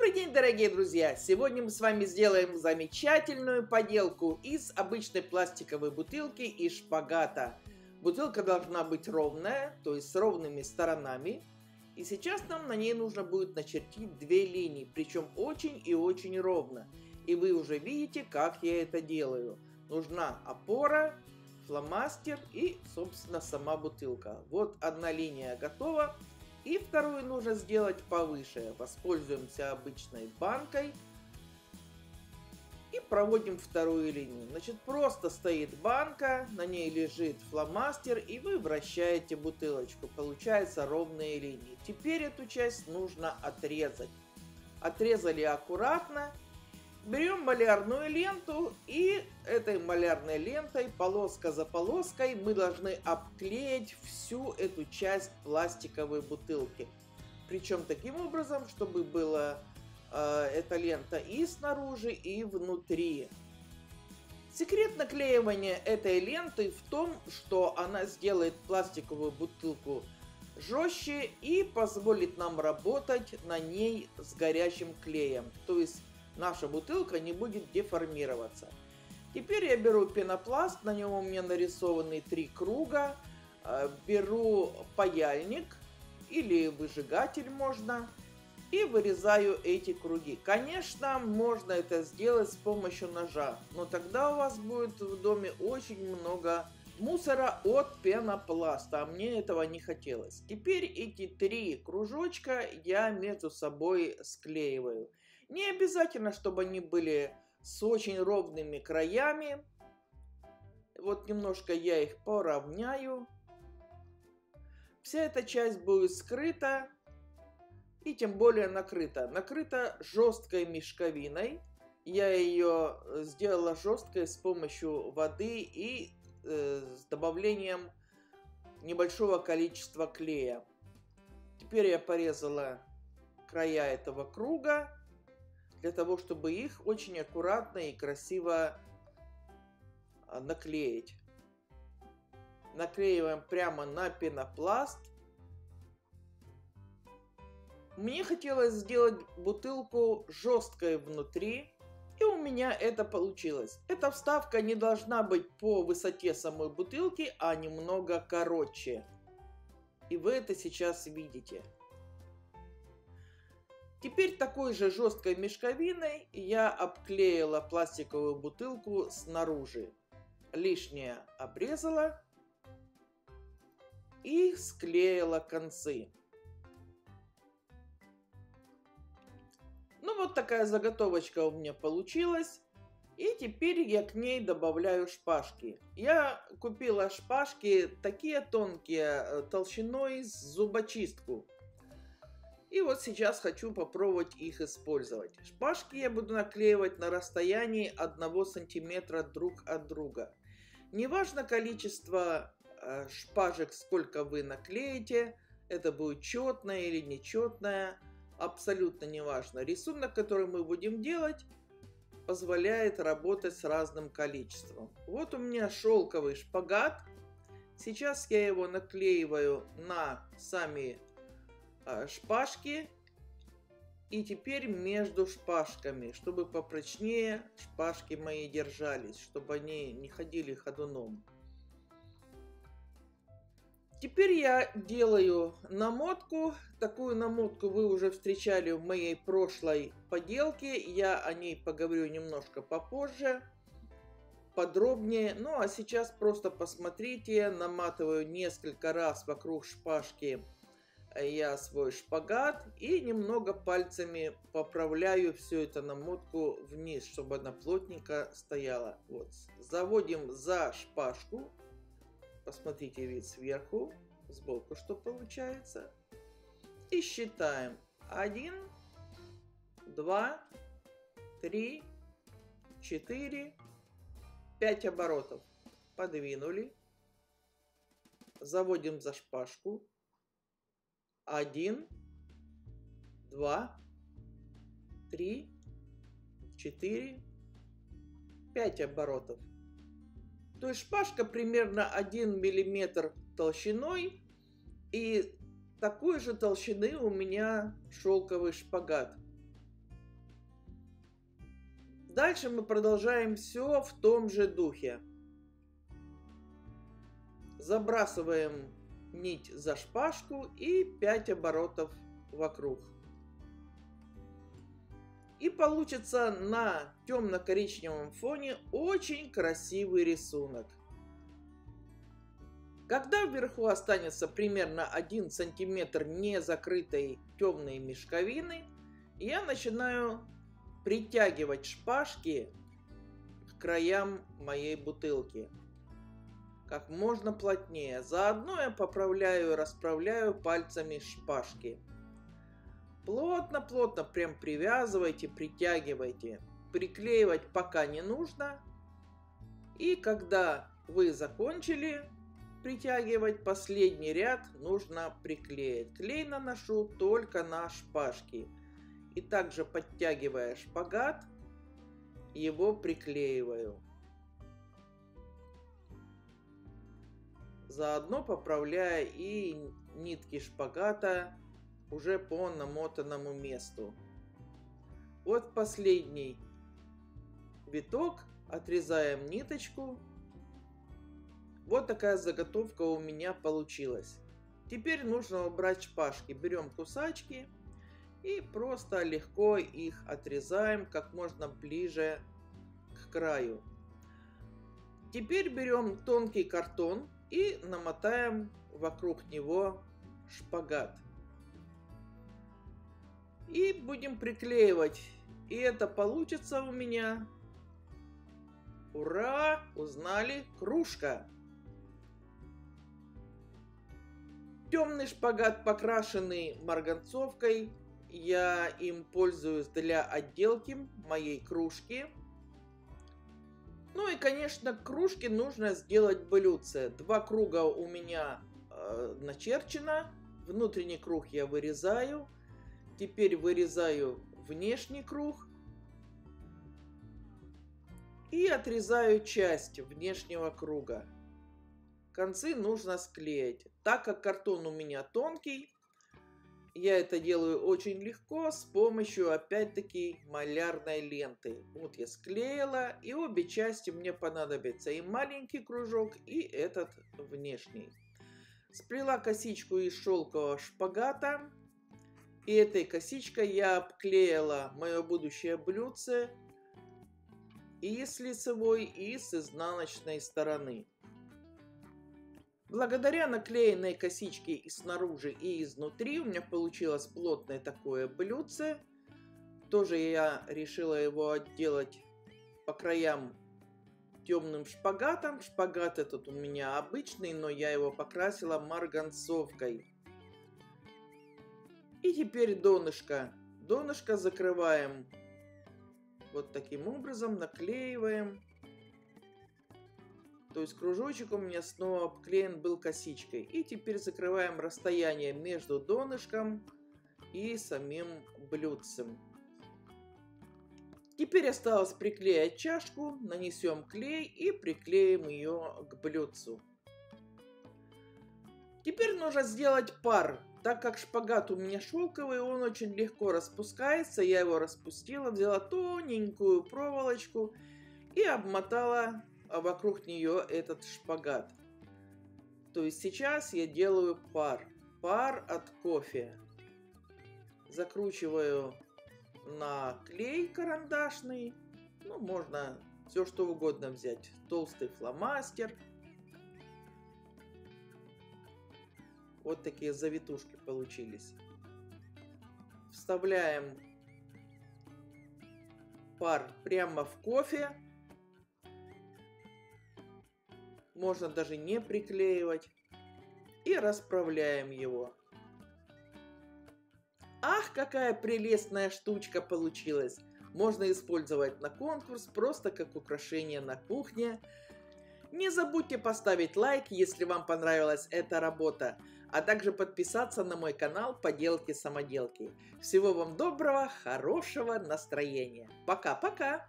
Добрый день, дорогие друзья! Сегодня мы с вами сделаем замечательную поделку из обычной пластиковой бутылки и шпагата. Бутылка должна быть ровная, то есть с ровными сторонами. И сейчас нам на ней нужно будет начертить две линии, причем очень и очень ровно. И вы уже видите, как я это делаю. Нужна опора, фломастер и, собственно, сама бутылка. Вот одна линия готова. И вторую нужно сделать повыше. Воспользуемся обычной банкой. И проводим вторую линию. Значит, просто стоит банка, на ней лежит фломастер, и вы вращаете бутылочку. Получается ровные линии. Теперь эту часть нужно отрезать. Отрезали аккуратно Берем малярную ленту и этой малярной лентой, полоска за полоской, мы должны обклеить всю эту часть пластиковой бутылки. Причем таким образом, чтобы была э, эта лента и снаружи, и внутри. Секрет наклеивания этой ленты в том, что она сделает пластиковую бутылку жестче и позволит нам работать на ней с горячим клеем. То есть наша бутылка не будет деформироваться. Теперь я беру пенопласт, на нем у меня нарисованы три круга. Э, беру паяльник или выжигатель можно и вырезаю эти круги. Конечно, можно это сделать с помощью ножа, но тогда у вас будет в доме очень много мусора от пенопласта, а мне этого не хотелось. Теперь эти три кружочка я между собой склеиваю. Не обязательно, чтобы они были с очень ровными краями. Вот немножко я их поравняю. Вся эта часть будет скрыта и тем более накрыта. Накрыта жесткой мешковиной. Я ее сделала жесткой с помощью воды и э, с добавлением небольшого количества клея. Теперь я порезала края этого круга для того, чтобы их очень аккуратно и красиво а, наклеить. Наклеиваем прямо на пенопласт. Мне хотелось сделать бутылку жесткой внутри, и у меня это получилось. Эта вставка не должна быть по высоте самой бутылки, а немного короче. И вы это сейчас видите. Теперь такой же жесткой мешковиной я обклеила пластиковую бутылку снаружи. Лишнее обрезала и склеила концы. Ну вот такая заготовочка у меня получилась. И теперь я к ней добавляю шпажки. Я купила шпажки такие тонкие, э, толщиной с зубочистку. И вот сейчас хочу попробовать их использовать. Шпажки я буду наклеивать на расстоянии 1 сантиметра друг от друга. Неважно количество э, шпажек, сколько вы наклеите, это будет четное или нечетное, абсолютно неважно. Рисунок, который мы будем делать, позволяет работать с разным количеством. Вот у меня шелковый шпагат. Сейчас я его наклеиваю на сами шпажки. И теперь между шпажками, чтобы попрочнее шпажки мои держались, чтобы они не ходили ходуном. Теперь я делаю намотку. Такую намотку вы уже встречали в моей прошлой поделке. Я о ней поговорю немножко попозже, подробнее. Ну а сейчас просто посмотрите, наматываю несколько раз вокруг шпажки я свой шпагат и немного пальцами поправляю всю эту намотку вниз, чтобы она плотненько стояла. Вот. Заводим за шпажку. Посмотрите вид сверху, сбоку что получается. И считаем. Один, два, три, четыре, пять оборотов. Подвинули. Заводим за шпажку один, два, три, четыре, пять оборотов. То есть шпажка примерно 1 миллиметр толщиной и такой же толщины у меня шелковый шпагат. Дальше мы продолжаем все в том же духе. Забрасываем нить за шпажку и 5 оборотов вокруг. И получится на темно-коричневом фоне очень красивый рисунок. Когда вверху останется примерно 1 сантиметр не закрытой темной мешковины, я начинаю притягивать шпажки к краям моей бутылки как можно плотнее. Заодно я поправляю и расправляю пальцами шпажки. Плотно-плотно прям привязывайте, притягивайте. Приклеивать пока не нужно. И когда вы закончили притягивать последний ряд, нужно приклеить. Клей наношу только на шпажки. И также подтягивая шпагат, его приклеиваю. Заодно поправляя и нитки шпагата уже по намотанному месту. Вот последний виток, отрезаем ниточку. Вот такая заготовка у меня получилась. Теперь нужно убрать шпажки. Берем кусачки и просто легко их отрезаем как можно ближе к краю. Теперь берем тонкий картон и намотаем вокруг него шпагат. И будем приклеивать. И это получится у меня. Ура! Узнали кружка. Темный шпагат, покрашенный марганцовкой. Я им пользуюсь для отделки моей кружки. Ну и, конечно, к кружке нужно сделать блюдце. Два круга у меня э, начерчено. Внутренний круг я вырезаю. Теперь вырезаю внешний круг. И отрезаю часть внешнего круга. Концы нужно склеить. Так как картон у меня тонкий, я это делаю очень легко с помощью, опять-таки, малярной ленты. Вот я склеила, и обе части мне понадобятся. И маленький кружок, и этот внешний. Сплела косичку из шелкового шпагата. И этой косичкой я обклеила мое будущее блюдце и с лицевой, и с изнаночной стороны. Благодаря наклеенной косичке и снаружи, и изнутри у меня получилось плотное такое блюдце. Тоже я решила его отделать по краям темным шпагатом. Шпагат этот у меня обычный, но я его покрасила марганцовкой. И теперь донышко. Донышко закрываем вот таким образом, наклеиваем. То есть кружочек у меня снова обклеен был косичкой. И теперь закрываем расстояние между донышком и самим блюдцем. Теперь осталось приклеить чашку, нанесем клей и приклеим ее к блюдцу. Теперь нужно сделать пар так как шпагат у меня шелковый, он очень легко распускается. Я его распустила, взяла тоненькую проволочку и обмотала вокруг нее этот шпагат. То есть сейчас я делаю пар. Пар от кофе. Закручиваю на клей карандашный. Ну, можно все что угодно взять. Толстый фломастер – Вот такие завитушки получились. Вставляем пар прямо в кофе. Можно даже не приклеивать. И расправляем его. Ах, какая прелестная штучка получилась! Можно использовать на конкурс просто как украшение на кухне. Не забудьте поставить лайк, если вам понравилась эта работа а также подписаться на мой канал Поделки-самоделки. Всего вам доброго, хорошего настроения. Пока-пока!